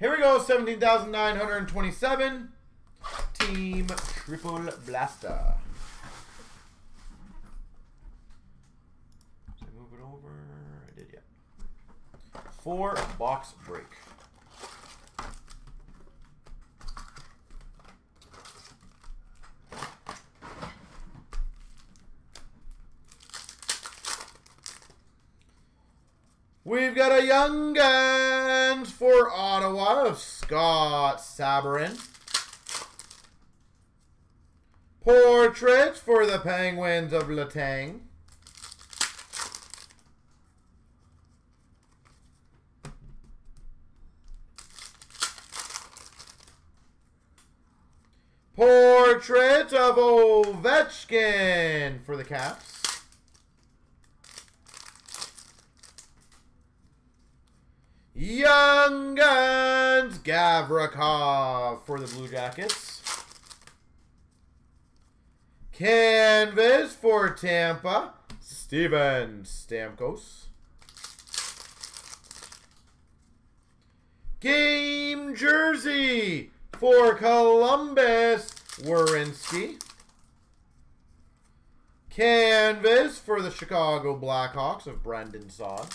Here we go, 17,927. Team Triple Blaster. Did I move it over? I did, yeah. Four box break. We've got a Young Guns for Ottawa of Scott Sabourin. Portraits for the Penguins of Letang. Portrait of Ovechkin for the Caps. Young Guns Gavrikov for the Blue Jackets. Canvas for Tampa, Steven Stamkos. Game Jersey for Columbus, Werenski. Canvas for the Chicago Blackhawks of Brandon Saad.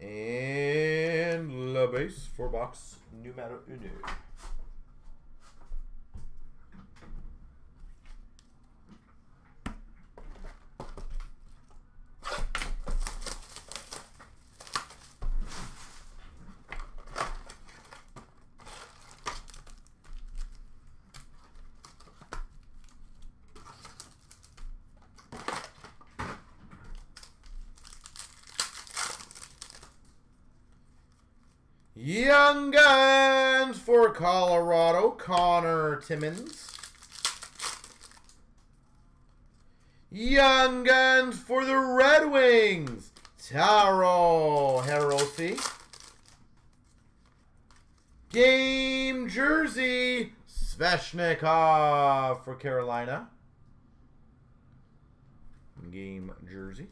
And La Base for box numero uno. Young Guns for Colorado, Connor Timmins. Young Guns for the Red Wings, Taro Hirose. Game Jersey, Svechnikov for Carolina. Game Jersey.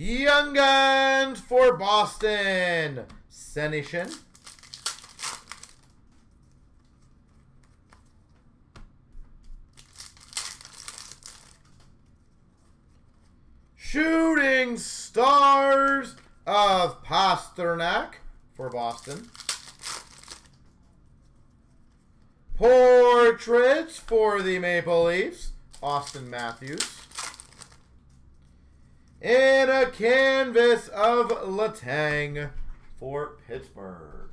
Young Guns for Boston, Senyshyn. Shooting Stars of Pastrnak for Boston. Portraits for the Maple Leafs, Auston Matthews. And a canvas of Letang for Pittsburgh.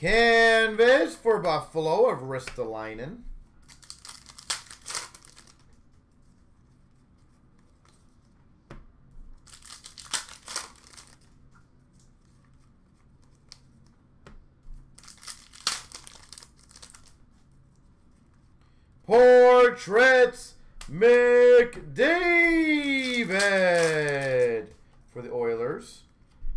Canvas for Buffalo of Ristolainen. Portraits McDavid for the Oilers.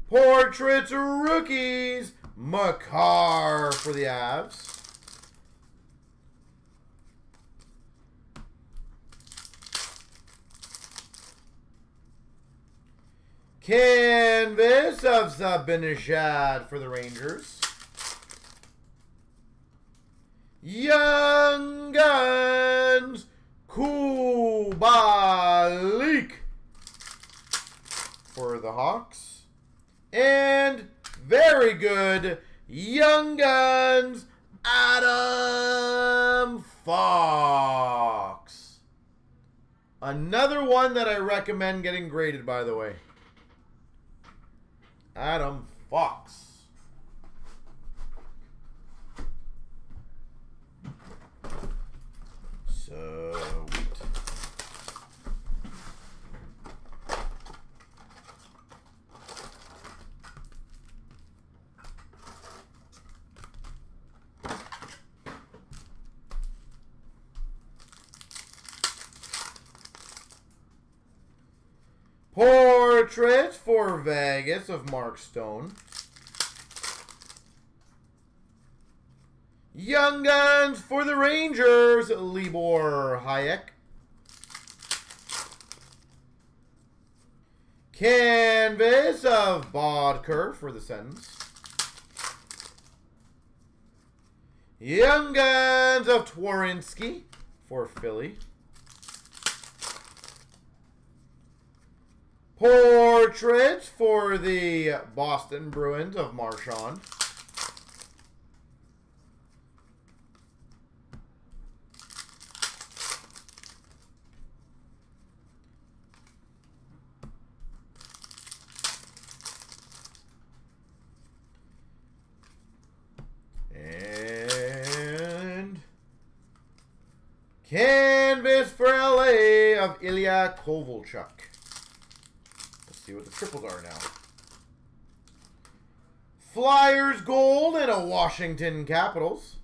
Portraits rookies Makar for the Avs. Canvas of Zibanejad for the Rangers. Young Guns Kubalik for the Hawks. And very good Young Guns Adam Fox. Another one that I recommend getting graded, by the way. Adam Fox. Sweet. Portrait for Vegas of Mark Stone. Young Guns for the Rangers, Libor Hajek. Canvas of Boedker for the Sens. Young Guns of Twarynski for Philly. Portrait for the Boston Bruins of Marchand. And canvas for LA of Ilya Kovalchuk. See what the triples are now. Flyers gold and a Washington Capitals.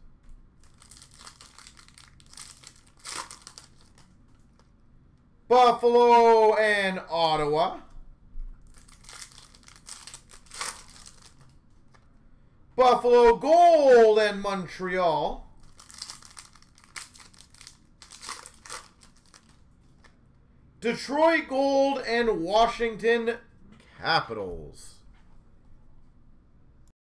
Buffalo and Ottawa. Buffalo Gold and Montreal. Detroit Gold and Washington Capitals.